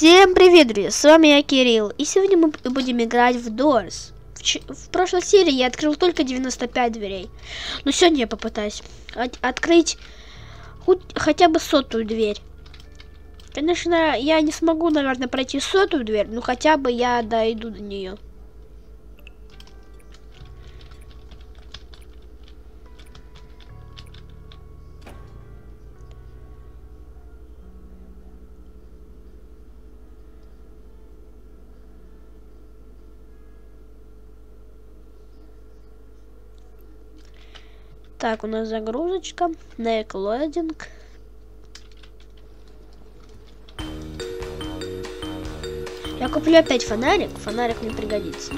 Всем привет, друзья, с вами я, Кирилл, и сегодня мы будем играть в Doors. В, в прошлой серии я открыл только 95 дверей, но сегодня я попытаюсь от открыть хотя бы сотую дверь. Конечно, я не смогу, наверное, пройти сотую дверь, но хотя бы я дойду до нее. Так, у нас загрузочка, неклодинг. Я куплю опять фонарик, фонарик мне пригодится.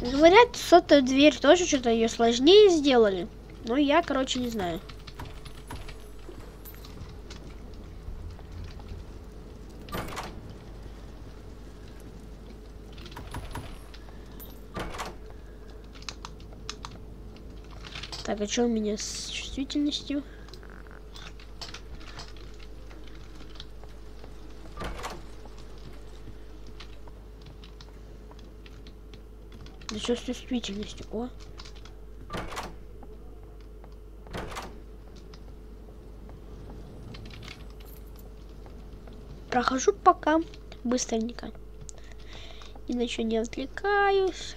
Говорят, сотая дверь тоже что-то ее сложнее сделали. Но я, короче, не знаю. Так, а что у меня с чувствительностью? Да что с чувствительностью? О! Прохожу пока быстренько. Ни на что не отвлекаюсь.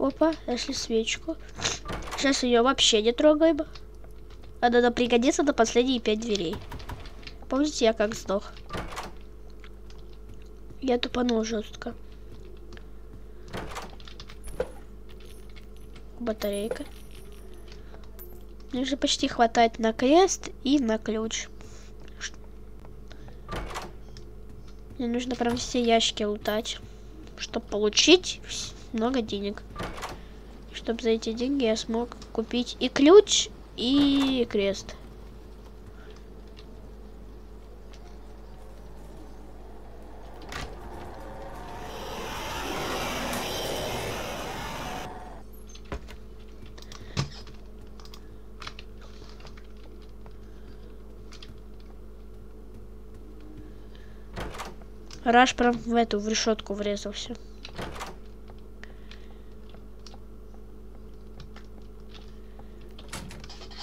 Опа, нашли свечку. Сейчас ее вообще не трогаем. А надо пригодится до последние пять дверей. Помните, я как сдох? Я тупанул жестко. Батарейка. Мне уже почти хватает на крест и на ключ. Мне нужно прям все ящики лутать, чтобы получить много денег. Чтобы за эти деньги я смог купить и ключ, и крест. Раш прям в эту, в решетку врезался.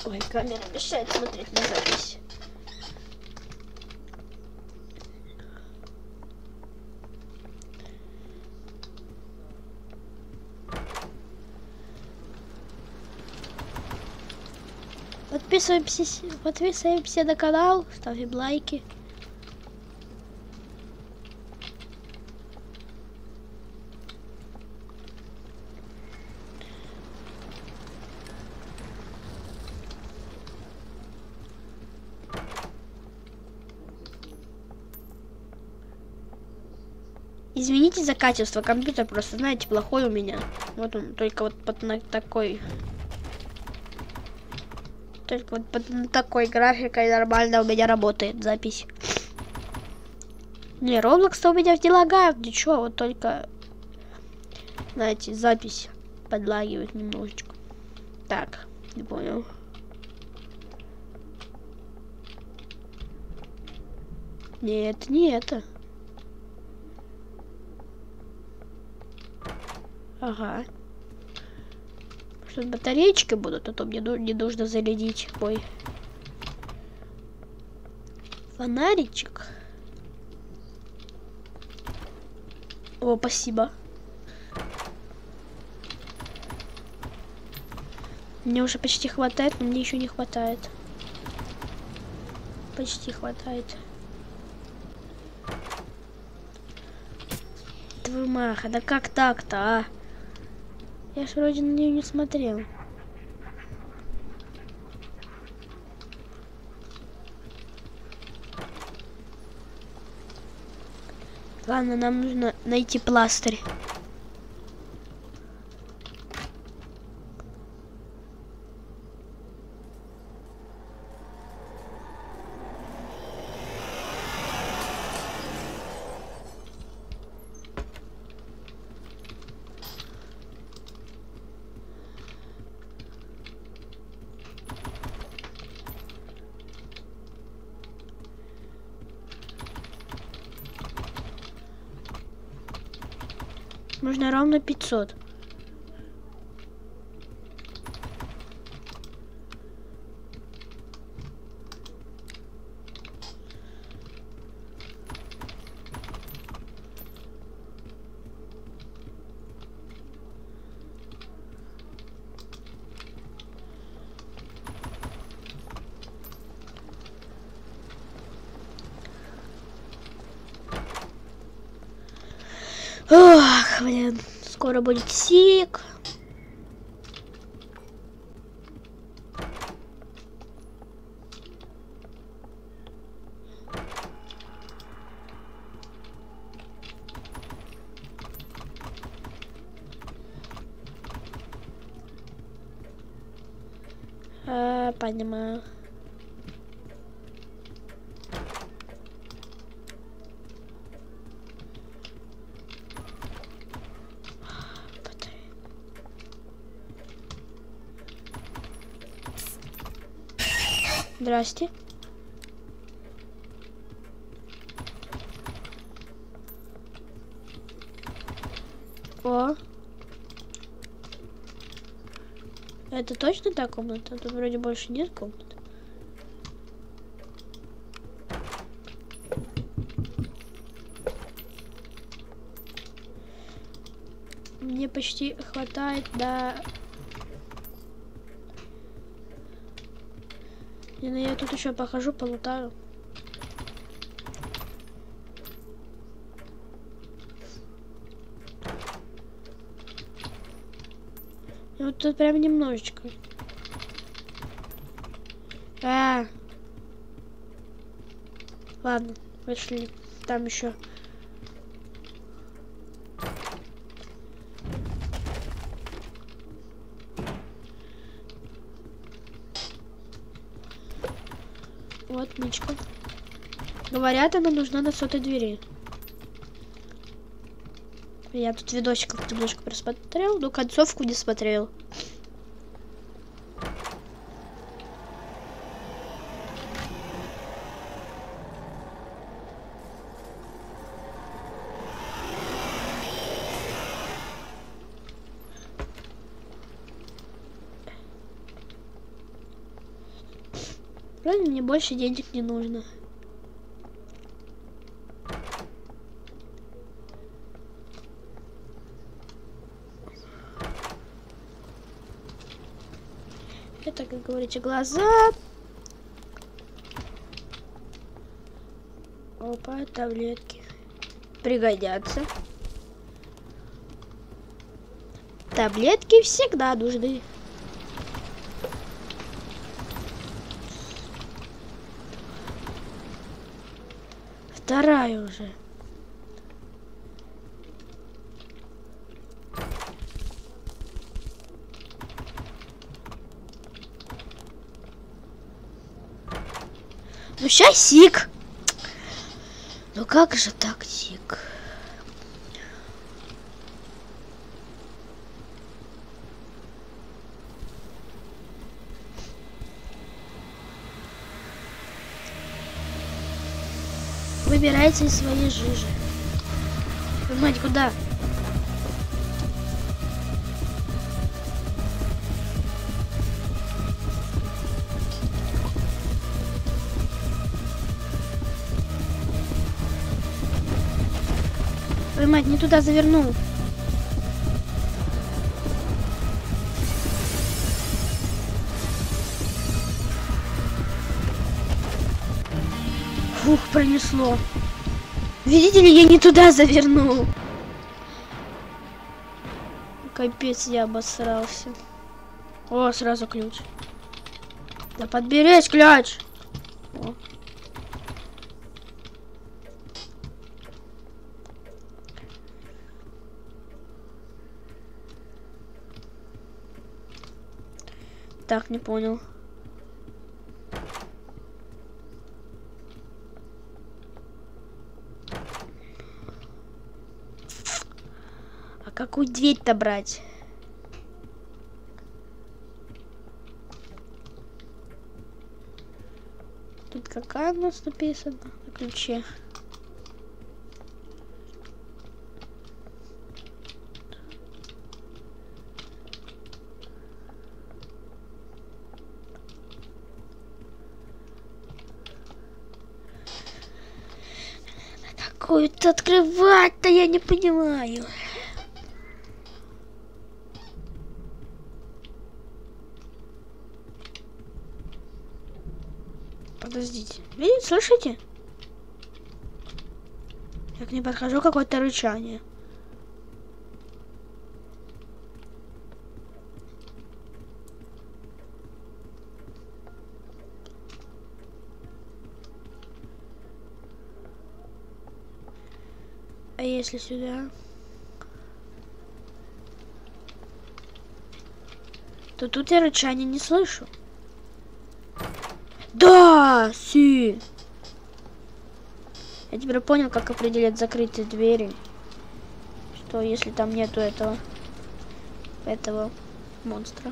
Ой, камера мешает смотреть на запись. Подписываемся, подписываемся на канал, ставим лайки. Извините за качество, компьютер просто, знаете, плохой у меня. Вот он, только вот под на такой... Только вот под такой графикой нормально у меня работает запись. Не, Roblox у меня не лагает, ничего, вот только, знаете, запись подлагивает немножечко. Так, не понял. Нет, не это. Ага. Что батареечки будут, а то мне не нужно зарядить мой фонаричек. О, спасибо. Мне уже почти хватает, но мне еще не хватает. Почти хватает. Твою маха, да как так-то, а? Я ж вроде на нее не смотрел. Ладно, нам нужно найти пластырь. Нужно ровно 500. Ох, блин, скоро будет сик. А, понимаю. Здрасте. О. Это точно та комната? Тут вроде больше нет комнат. Мне почти хватает до... Ну я тут еще похожу, полутаю. И вот тут прям немножечко. А, Ладно, пошли. Там еще. Вот нычка. Говорят, она нужна на сотой двери. Я тут видосик как немножко просмотрел, но концовку не смотрел. Правильно, мне больше денег не нужно. Это, как говорите, глаза. Опа, таблетки. Пригодятся. Таблетки всегда нужны. Вторая уже. Ну сейчас сик. Ну как же так сик? Выбирайте своей жижи. Мать, куда? Ой, мать, не туда завернул. Фух, пронесло. Видите ли, я не туда завернул. Капец, я обосрался. О, сразу ключ. Да подберись ключ. Так, не понял. А какую дверь-то брать? Тут какая у нас написана на ключе? Какую-то открывать-то я не понимаю. Подождите. Видите, слышите? Я к ней подхожу, какое-то рычание. Если сюда? То тут я рычания не слышу. Да, си. Я теперь понял, как определять закрытые двери. Что если там нету этого этого монстра.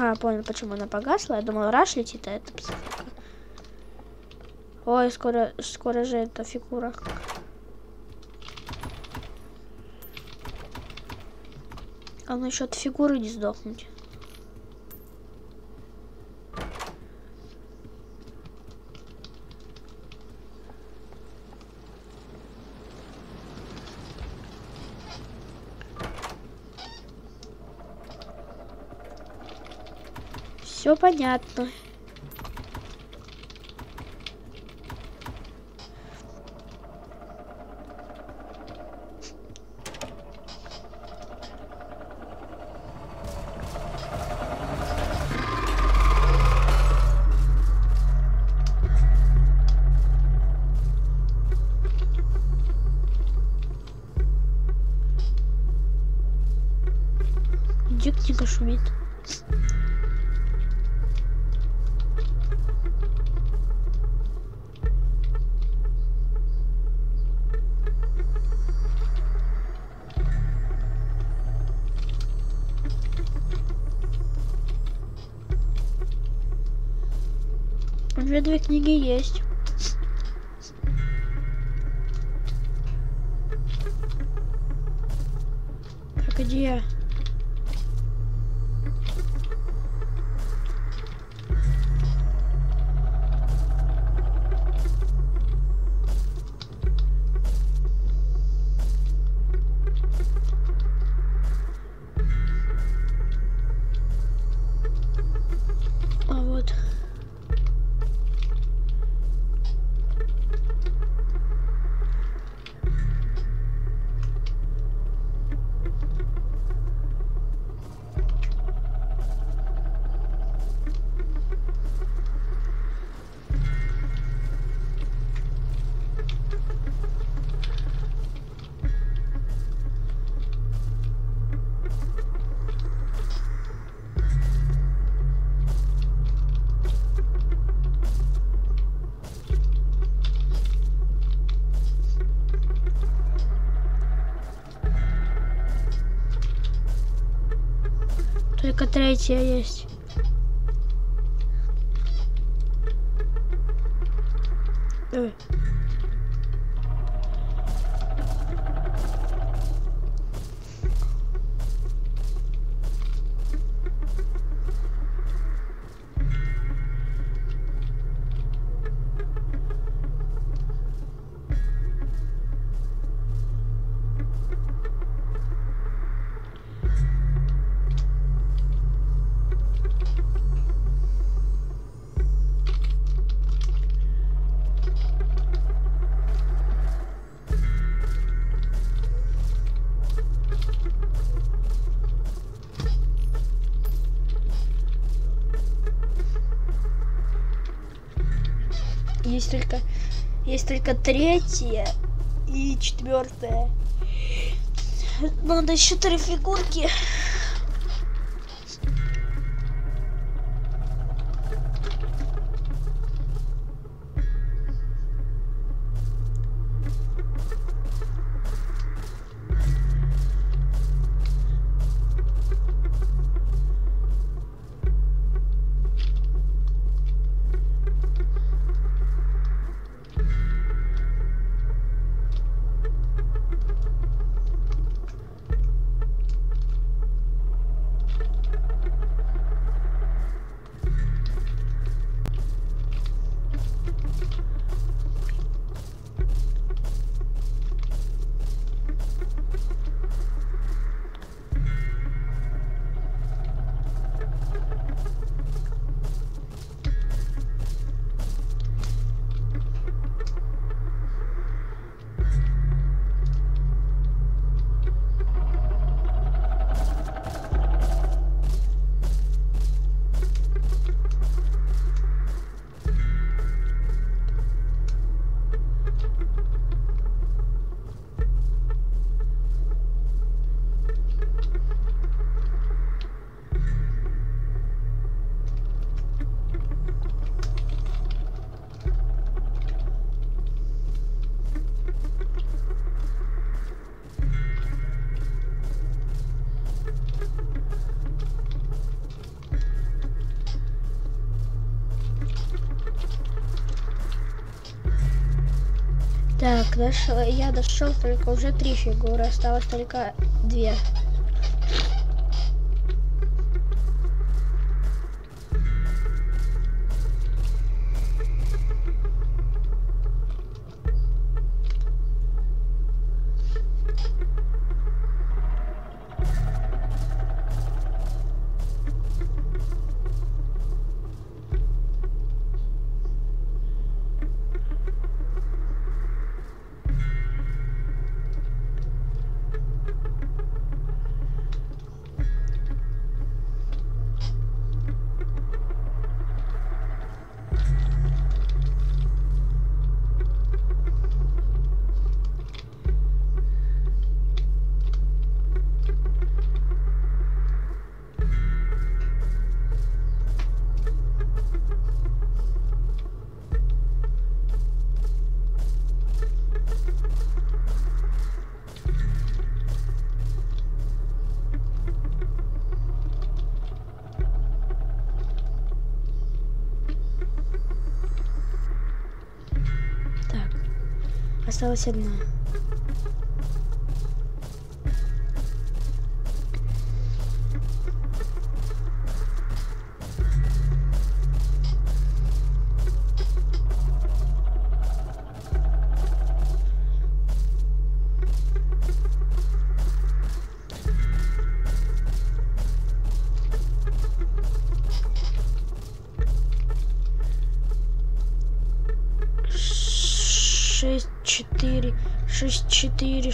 Ага, понял, почему она погасла. Я думал, раш летит, а это психика. Ой, скоро, скоро же эта фигура. А еще от фигуры не сдохнуть. Все понятно. Меня две книги есть. Только третья есть. Только третья и четвертая. Надо еще три фигурки. Так, дошел, я дошел только уже три фигуры, осталось только две. Осталась одна.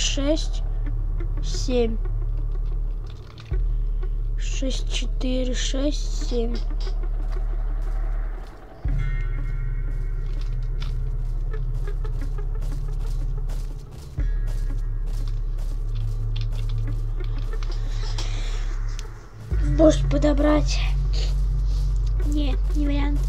Шесть семь шесть четыре шесть семь. Может подобрать? Не не вариант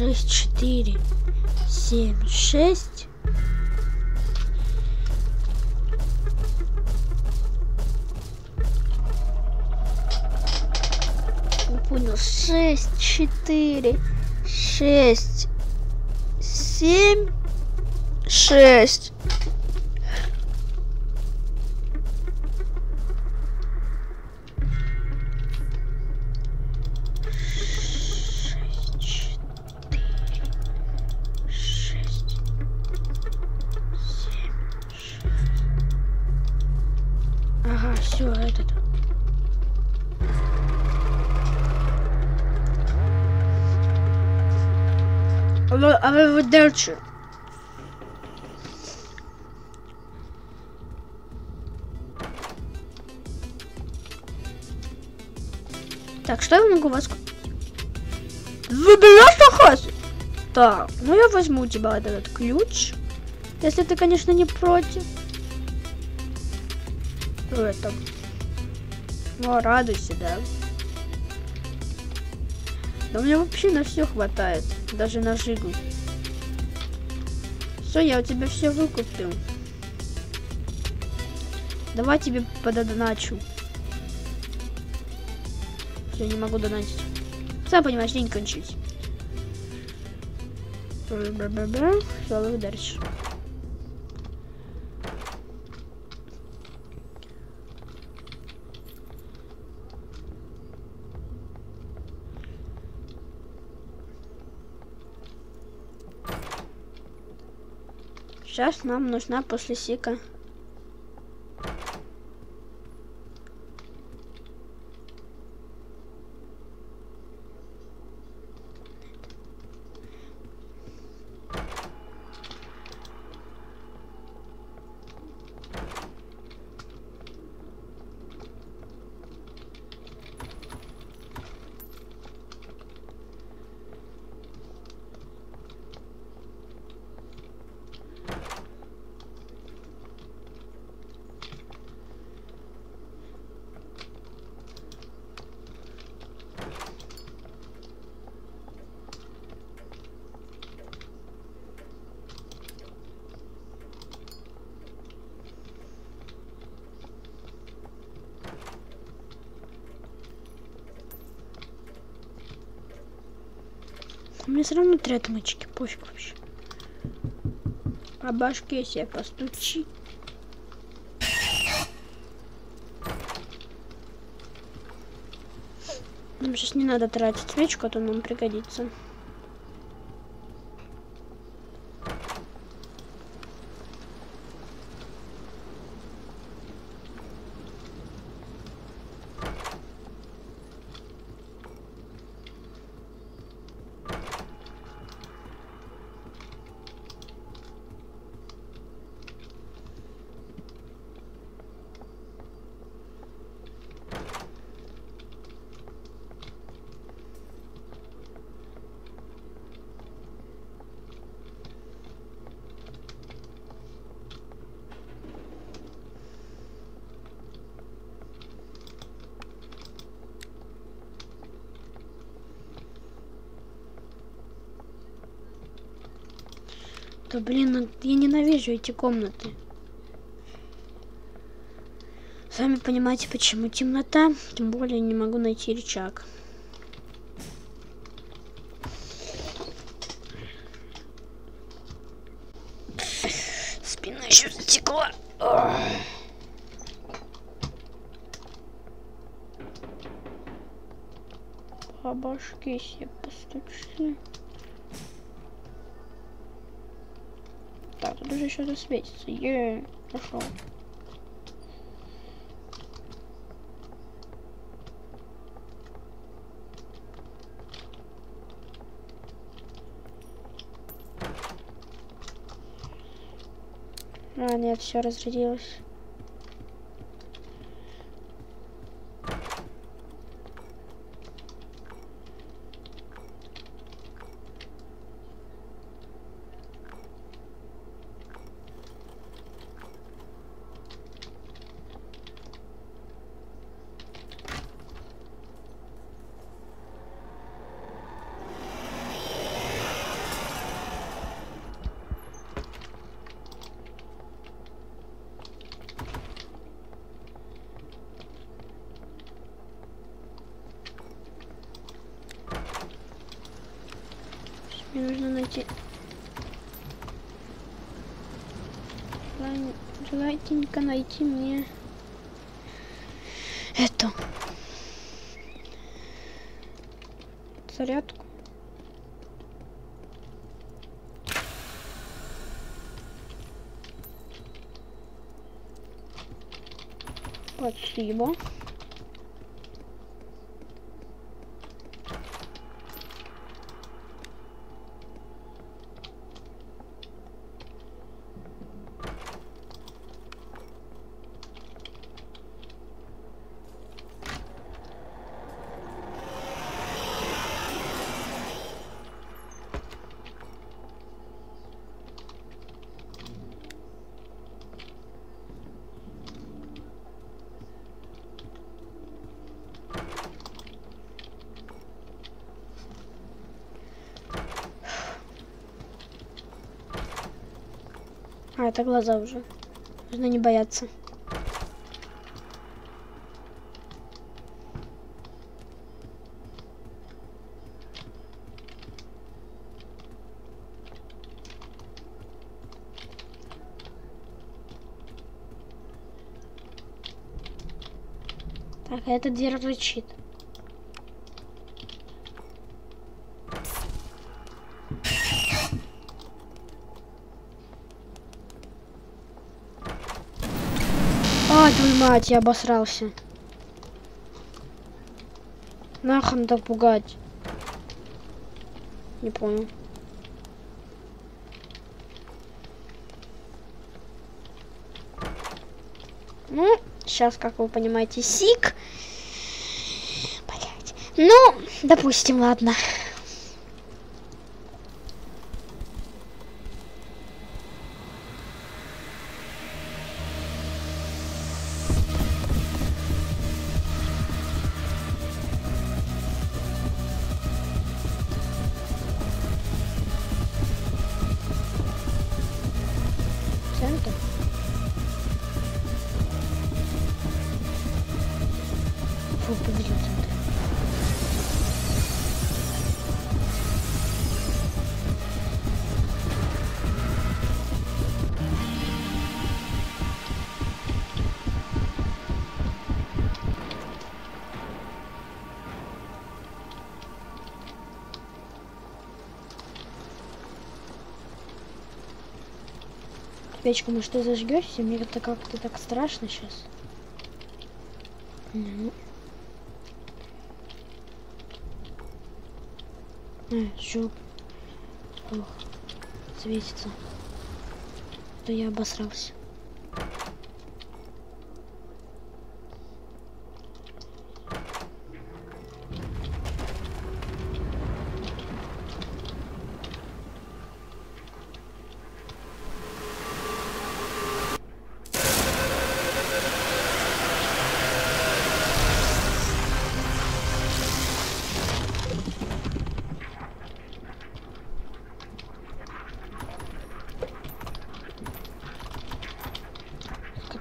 Шесть, четыре, семь, шесть. Не понял. Шесть, четыре, шесть, семь. Шесть, дальше. Так, что я могу вас купить? Заберешь Ахас? Так, ну я возьму у тебя этот ключ. Если ты, конечно, не против. Это. Ну, радуйся, да. Да меня вообще на все хватает. Даже на жигу. Все, я у тебя все выкупил. Давай тебе подоначу. Все, не могу донатить. Сам понимаешь, день кончить. Все, дальше. Сейчас нам нужна после сика. Мне все равно три отмычки, пофиг вообще. По башке себе постучи. Нам сейчас не надо тратить свечку, а то нам пригодится. Блин, ну, я ненавижу эти комнаты. Сами понимаете, почему темнота, тем более не могу найти рычаг. Спина еще затекла. По башке себе постучили. Тут уже что-то светится. Е, пошел. А, нет, все разрядилось. Зарядку. Спасибо. Это глаза уже. Нужно не бояться. Так, а эта дверь рычит. А, твою мать, я обосрался. Нахрен так пугать? Не понял. Ну, сейчас, как вы понимаете, сик. Блять. Ну, допустим, ладно. Печка, может, ты зажгешься? Мне это как-то так страшно сейчас. Ну. А, жёг. Ох, светится. То я обосрался.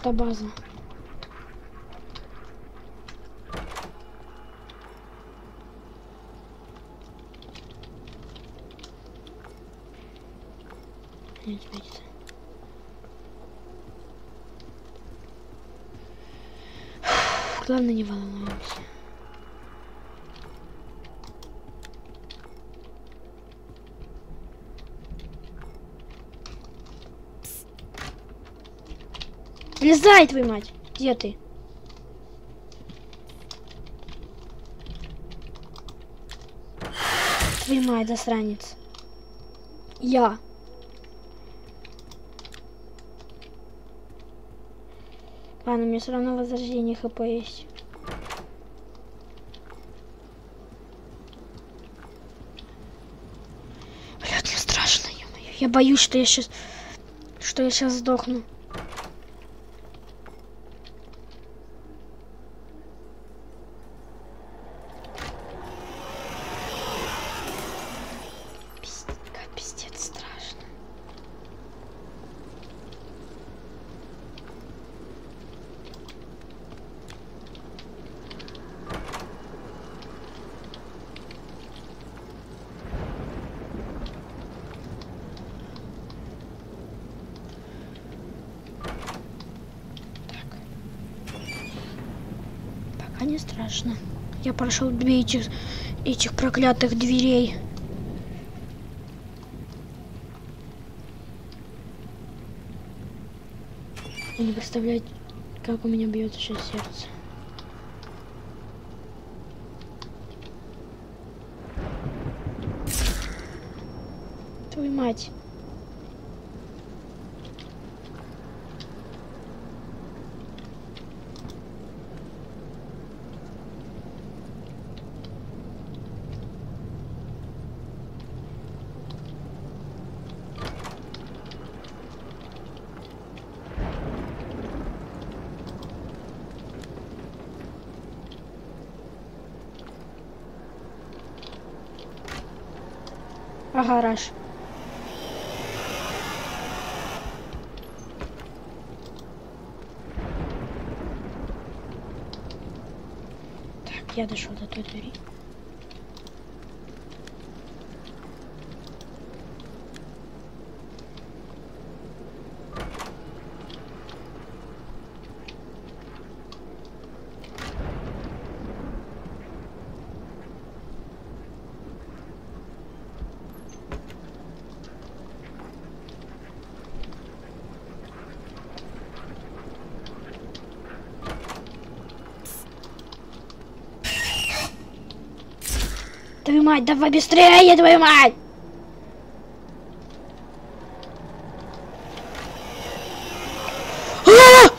Это база. Нет, видите. Главное не волнуемся. Влезай, твою мать! Где ты? Твою мать, засранец. Я. Ладно, мне все равно возрождение хп есть. Блядь, мне страшно, ё-моё. Я боюсь, что я сейчас... Что я сейчас сдохну. Пиздец, как пиздец страшно. Не страшно. Я прошел две этих, этих проклятых дверей. Вы не представляете, как у меня бьется сейчас сердце. Твою мать. А гараж? Так, я дошел до той двери. Твою мать, давай быстрее, твою мать! А!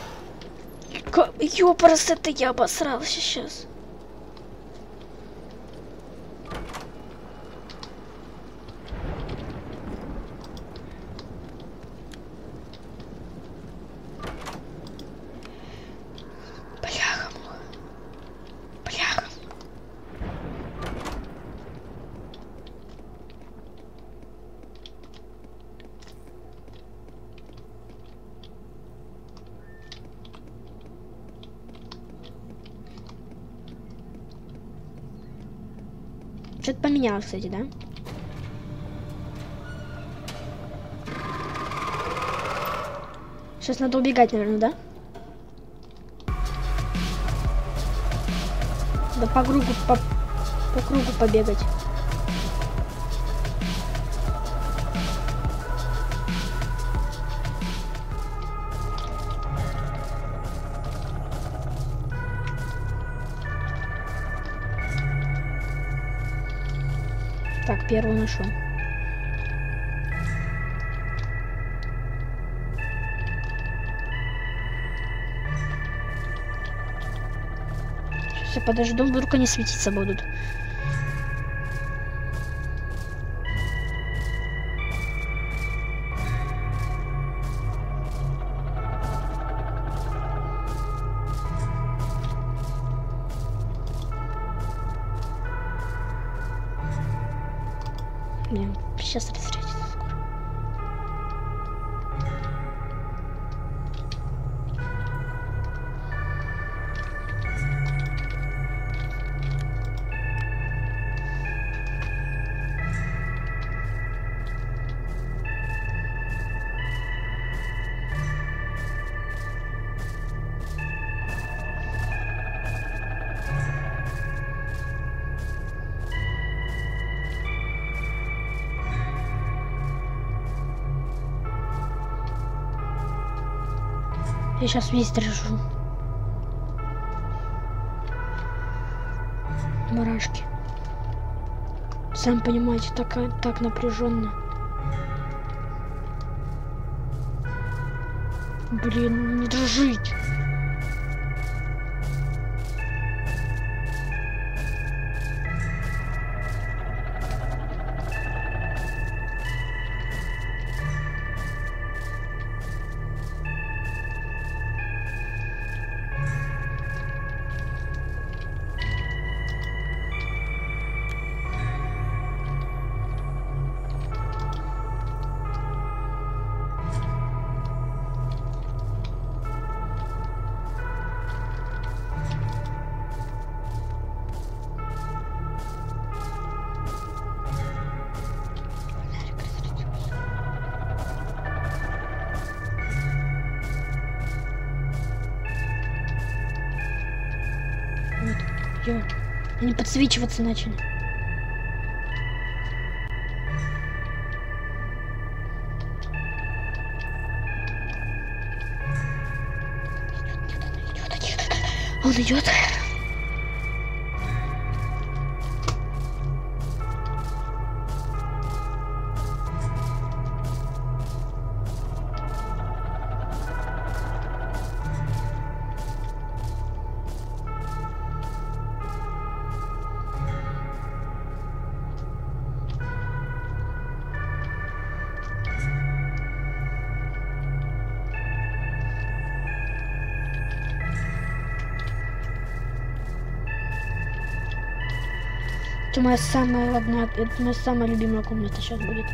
Ёпрст, это я обосрался сейчас. Бляха. Бляха. Что-то поменялось, кстати, да? Сейчас надо убегать, наверное, да? Да по кругу, по, по кругу побегать. Так, первую нашел. Сейчас я подожду, вдруг они светиться будут. Сейчас весь дрожу. Мурашки. Сам понимаете, так, так напряженно. Блин, не дрожить. Они подсвечиваться начали. Он идет. Моя самая это моя самая любимая комната сейчас будет.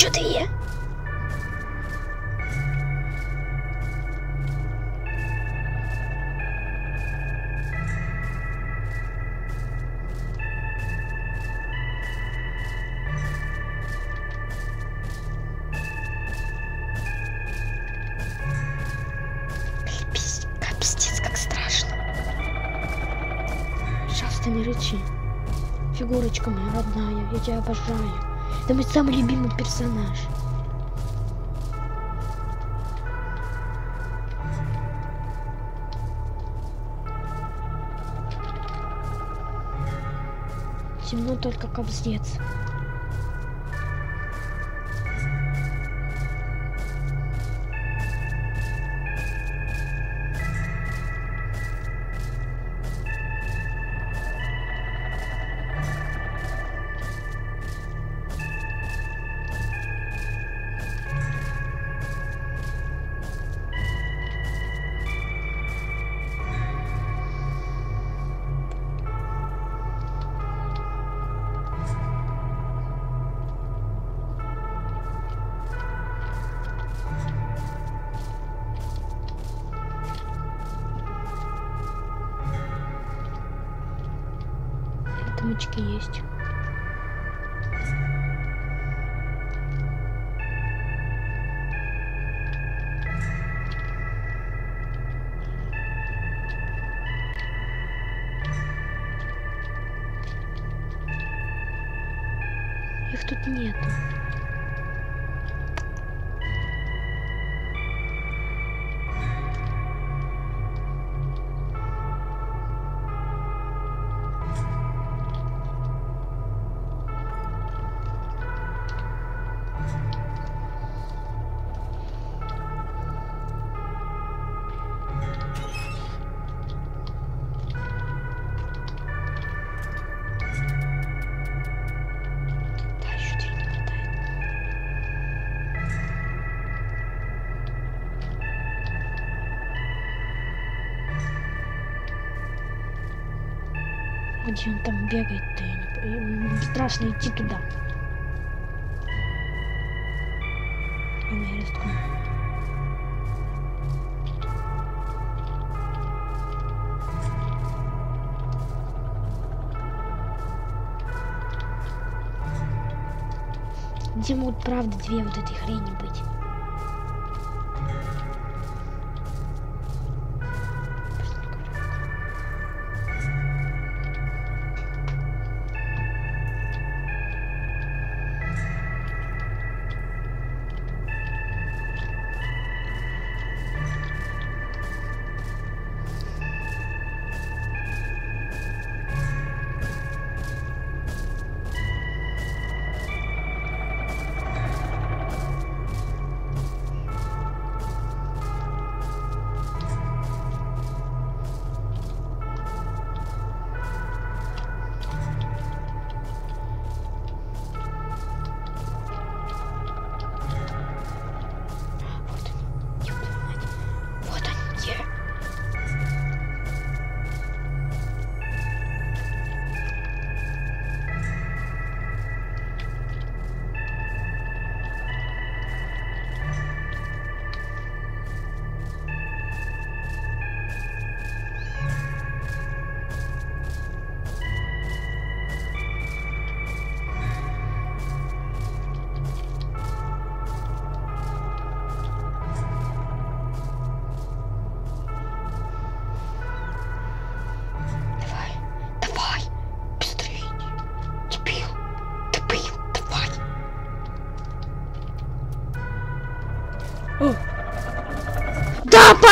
Еще две. Пожалуйста, не рычи. Фигурочка моя родная, я тебя обожаю. Это мой самый любимый персонаж. Темно только кобздец. Он там бегает-то? Не Страшно идти туда. Где могут правда две вот этой хрени быть?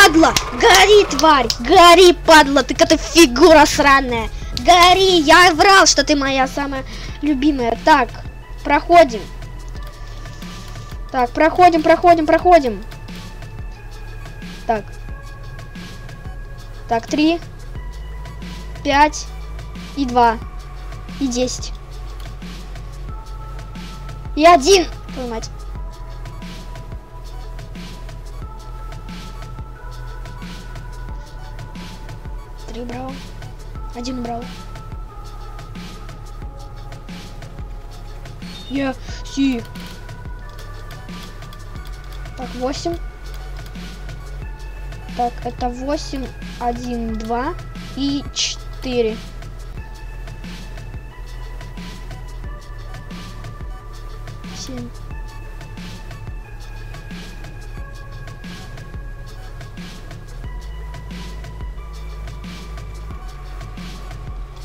Падла! Гори, тварь! Гори, падла! Ты какая-то фигура сраная! Гори! Я врал, что ты моя самая любимая. Так, проходим. Так, проходим, проходим, проходим. Так. Так, три, пять и два и десять. И один. Твою мать. Один брал. Я си. Так, восемь. Так, это восемь, один, два и четыре. Семь.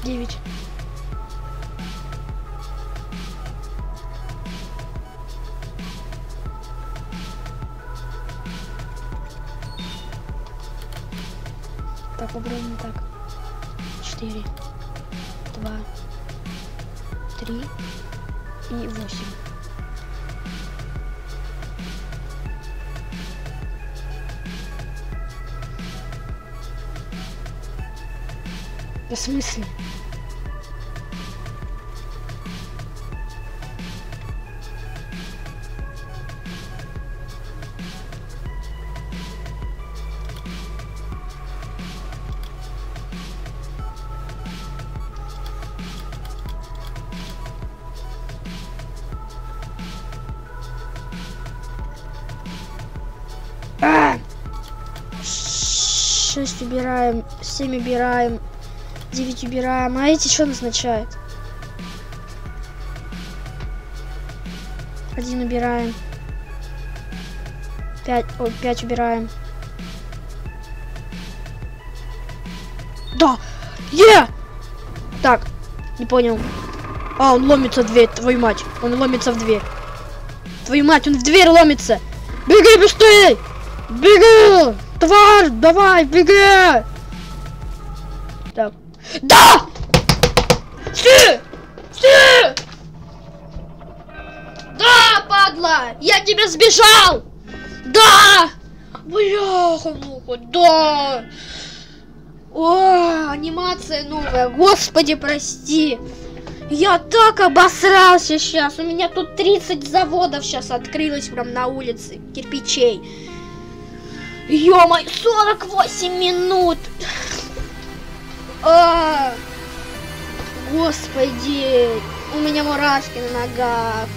9. 7 убираем, 9 убираем. А эти что назначают? Один убираем. 5, о, 5 убираем. Да! Е! Yeah! Так, не понял. А, он ломится в дверь, твою мать. Он ломится в дверь. Твою мать, он в дверь ломится. Беги, быстрее! Бегай! Тварь, давай, беги. Да! Си! Си! Да, падла! Я тебя сбежал! Да! Бляха, муха, да! О, анимация новая, господи, прости! Я так обосрался сейчас. У меня тут 30 заводов сейчас открылось прям на улице. Кирпичей. Ё-моё, 48 минут. А, господи, у меня мурашки на ногах.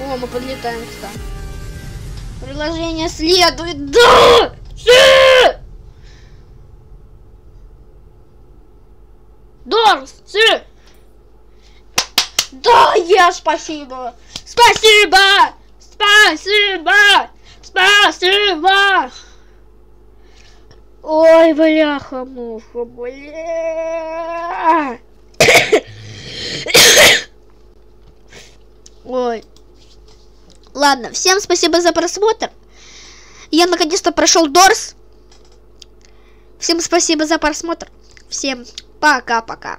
О, мы подлетаем ста. Приложение следует. Да! Си! Дорс, си! Да, я, спасибо! Спасибо! Спасибо! Спасибо! Ой, бляха, муха, бля. Ой. Ладно, всем спасибо за просмотр. Я наконец-то прошел Дорс. Всем спасибо за просмотр. Всем пока-пока.